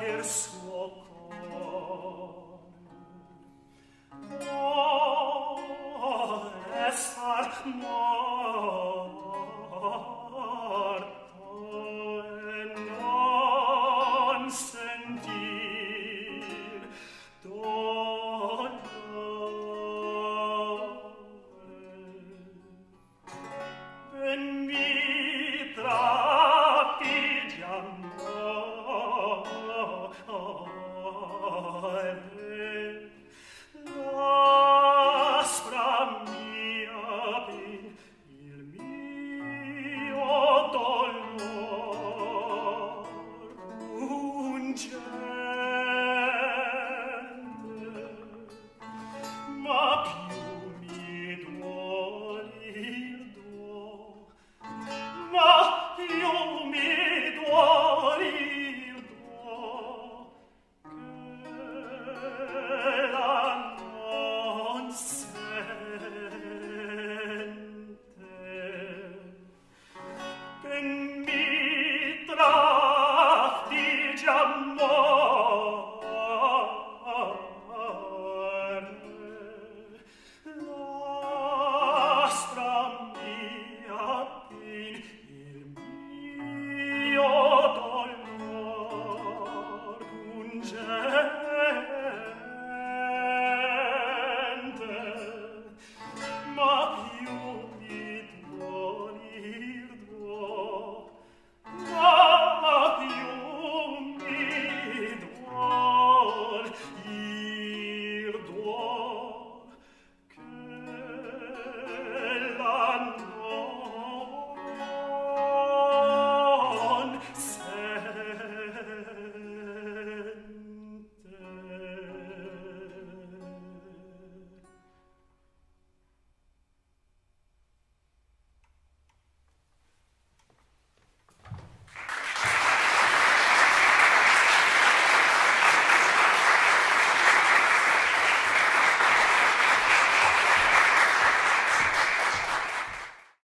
per suo cor. Oh, estar mor, amor